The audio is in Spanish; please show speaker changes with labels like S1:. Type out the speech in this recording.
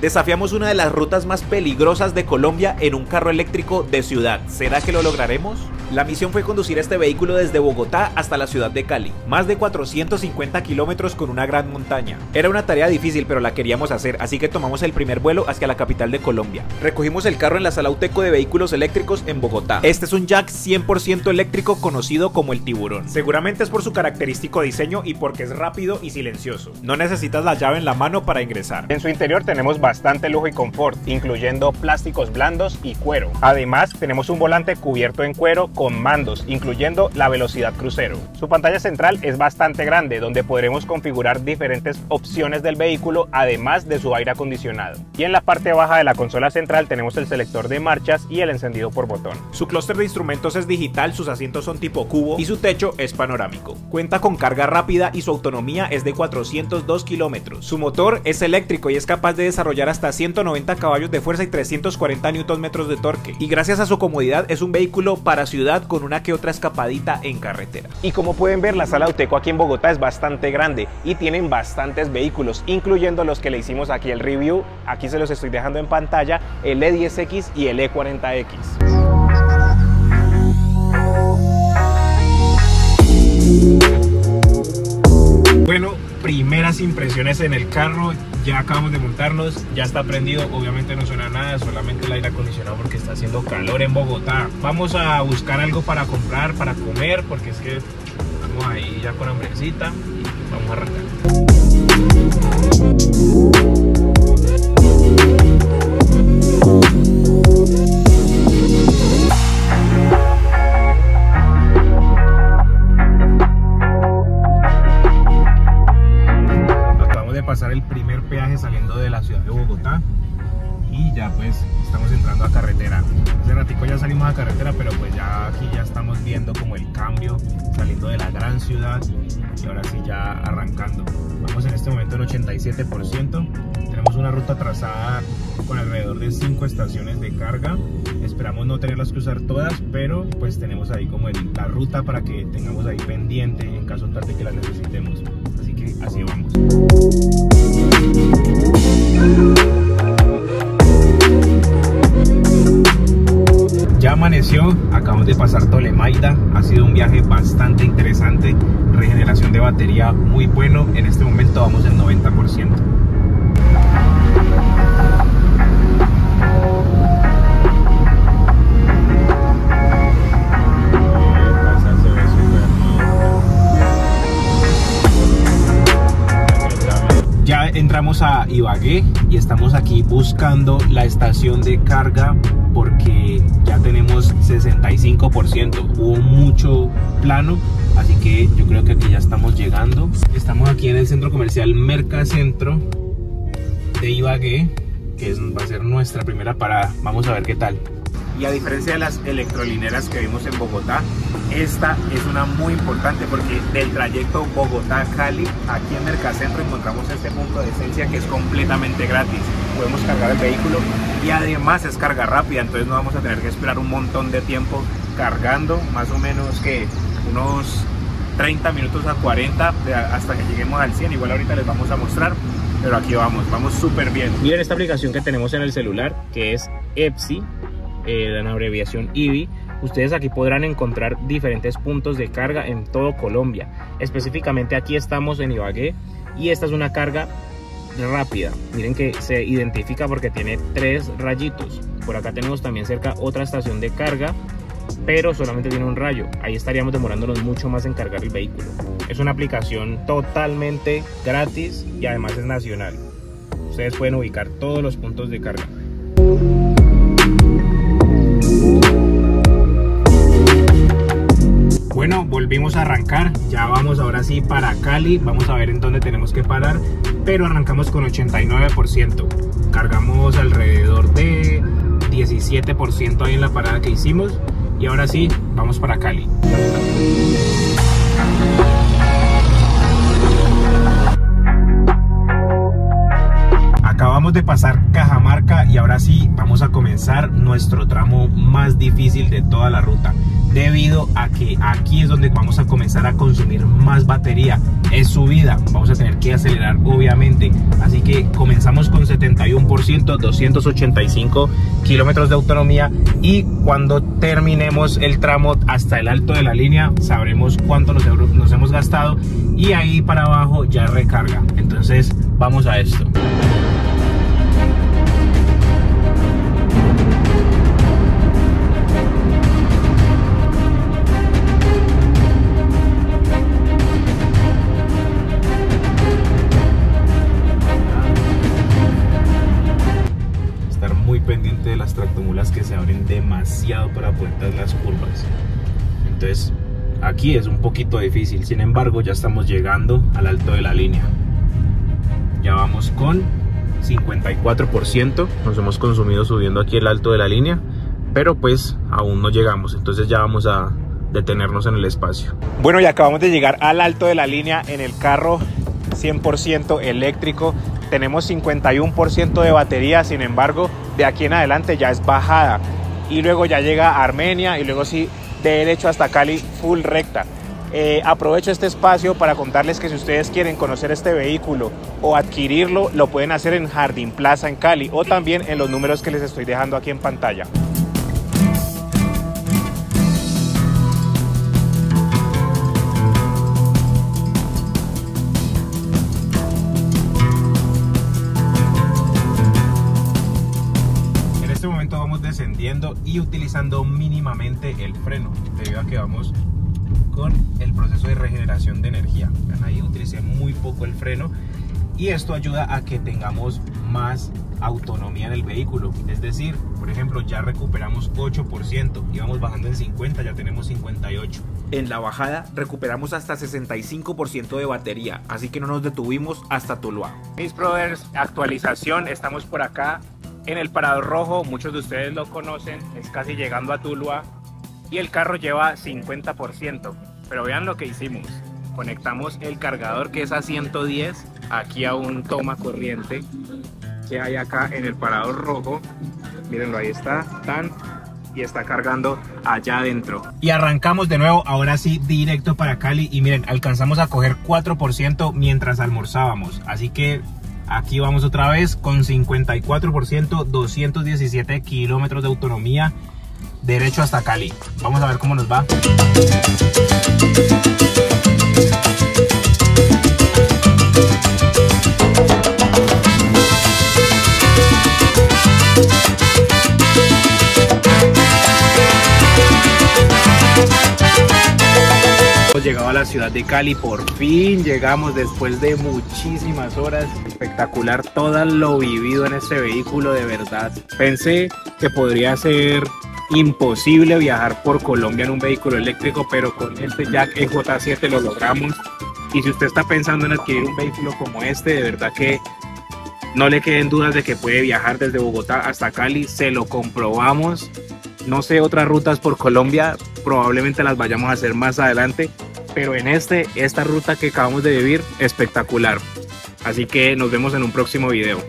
S1: Desafiamos una de las rutas más peligrosas de Colombia en un carro eléctrico de ciudad. ¿Será que lo lograremos? La misión fue conducir este vehículo desde Bogotá hasta la ciudad de Cali, más de 450 kilómetros con una gran montaña. Era una tarea difícil, pero la queríamos hacer, así que tomamos el primer vuelo hacia la capital de Colombia. Recogimos el carro en la sala UTECO de vehículos eléctricos en Bogotá. Este es un Jack 100% eléctrico conocido como el tiburón. Seguramente es por su característico diseño y porque es rápido y silencioso. No necesitas la llave en la mano para ingresar.
S2: En su interior tenemos bastante lujo y confort, incluyendo plásticos blandos y cuero. Además, tenemos un volante cubierto en cuero con mandos, incluyendo la velocidad crucero. Su pantalla central es bastante grande, donde podremos configurar diferentes opciones del vehículo, además de su aire acondicionado. Y en la parte baja de la consola central tenemos el selector de marchas y el encendido por botón.
S1: Su clúster de instrumentos es digital, sus asientos son tipo cubo y su techo es panorámico. Cuenta con carga rápida y su autonomía es de 402 kilómetros. Su motor es eléctrico y es capaz de desarrollar hasta 190 caballos de fuerza y 340 Nm de torque. Y gracias a su comodidad es un vehículo para ciudad con una que otra escapadita en carretera.
S2: Y como pueden ver, la sala Uteco aquí en Bogotá es bastante grande y tienen bastantes vehículos, incluyendo los que le hicimos aquí el review. Aquí se los estoy dejando en pantalla, el E10X y el E40X. Bueno, primeras impresiones en el carro, ya acabamos de montarnos, ya está prendido, obviamente no suena nada, solamente el aire acondicionado porque está haciendo calor en Bogotá. Vamos a buscar algo para comprar, para comer, porque es que estamos ahí ya con hambrecita y vamos a arrancar. Cambio saliendo de la gran ciudad y ahora sí ya arrancando. Vamos en este momento en 87%. Tenemos una ruta trazada con alrededor de 5 estaciones de carga. Esperamos no tenerlas que usar todas, pero pues tenemos ahí como la ruta para que tengamos ahí pendiente en caso tal de que la necesitemos. Así que así vamos. Amaneció, acabamos de pasar Tolemaida, ha sido un viaje bastante interesante, regeneración de batería muy bueno, en este momento vamos el 90%. Ya entramos a Ibagué y estamos aquí buscando la estación de carga porque ya tenemos 65%, hubo mucho plano, así que yo creo que aquí ya estamos llegando. Estamos aquí en el centro comercial Mercacentro de Ibagué, que va a ser nuestra primera parada. Vamos a ver qué tal. Y a diferencia de las electrolineras que vimos en Bogotá, esta es una muy importante porque del trayecto Bogotá-Cali, aquí en Mercacentro encontramos este punto de esencia que es completamente gratis. Podemos cargar el vehículo y además es carga rápida, entonces no vamos a tener que esperar un montón de tiempo cargando, más o menos que unos 30 minutos a 40 hasta que lleguemos al 100. Igual ahorita les vamos a mostrar, pero aquí vamos, vamos súper bien. Miren esta aplicación que tenemos en el celular que es EPSI eh, en abreviación IBI, ustedes aquí podrán encontrar diferentes puntos de carga en todo Colombia. Específicamente aquí estamos en Ibagué y esta es una carga rápida. Miren que se identifica porque tiene tres rayitos. Por acá tenemos también cerca otra estación de carga, pero solamente tiene un rayo. Ahí estaríamos demorándonos mucho más en cargar el vehículo. Es una aplicación totalmente gratis y además es nacional. Ustedes pueden ubicar todos los puntos de carga. Volvimos a arrancar, ya vamos ahora sí para Cali, vamos a ver en dónde tenemos que parar, pero arrancamos con 89%, cargamos alrededor de 17% ahí en la parada que hicimos y ahora sí, vamos para Cali. Acabamos de pasar Cajamarca y ahora sí vamos a comenzar nuestro tramo más difícil de toda la ruta. debido a que aquí es donde vamos a comenzar a consumir más batería. Es subida, vamos a tener que acelerar obviamente. Así que comenzamos con 71%, 285 kilómetros de autonomía y cuando terminemos el tramo hasta el alto de la línea sabremos cuánto nos, nos hemos gastado y ahí para abajo ya recarga. Entonces vamos a esto. Para dar las curvas. Entonces, aquí es un poquito difícil. Sin embargo, ya estamos llegando al alto de la línea. Ya vamos con 54%. Nos hemos consumido subiendo aquí el alto de la línea. Pero pues aún no llegamos. Entonces ya vamos a detenernos en el espacio.
S1: Bueno, y acabamos de llegar al alto de la línea en el carro 100% eléctrico. Tenemos 51% de batería, sin embargo, de aquí en adelante ya es bajada. Y luego ya llega a Armenia y luego sí, de derecho hasta Cali, full recta. Eh, aprovecho este espacio para contarles que si ustedes quieren conocer este vehículo o adquirirlo, lo pueden hacer en Jardín Plaza en Cali o también en los números que les estoy dejando aquí en pantalla.
S2: Y utilizando mínimamente el freno debido a que vamos con el proceso de regeneración de energía. Ahí utilicé muy poco el freno y esto ayuda a que tengamos más autonomía en el vehículo. Es decir, por ejemplo, ya recuperamos 8%, íbamos bajando en 50, ya tenemos 58.
S1: En la bajada recuperamos hasta 65% de batería, así que no nos detuvimos hasta Tuluá. Mis brothers, actualización, estamos por acá en el parador rojo, muchos de ustedes lo conocen, es casi llegando a Tuluá y el carro lleva 50%. Pero vean lo que hicimos. Conectamos el cargador que es a 110 aquí a un toma corriente que hay acá en el parador rojo. Mírenlo, ahí está, tan y está cargando allá adentro.
S2: Y arrancamos de nuevo, ahora sí, directo para Cali. Y miren, alcanzamos a coger 4% mientras almorzábamos. Así que Aquí vamos otra vez con 54%, 217 kilómetros de autonomía, derecho hasta Cali. Vamos a ver cómo nos va. Ciudad de Cali, por fin llegamos después de muchísimas horas. Espectacular todo lo vivido en este vehículo, de verdad. Pensé que podría ser imposible viajar por Colombia en un vehículo eléctrico, pero con este Jack EJ7 lo logramos. Y si usted está pensando en adquirir un vehículo como este, de verdad que no le queden dudas de que puede viajar desde Bogotá hasta Cali, se lo comprobamos. No sé otras rutas por Colombia, probablemente las vayamos a hacer más adelante, pero en este, esta ruta que acabamos de vivir, espectacular. Así que nos vemos en un próximo video.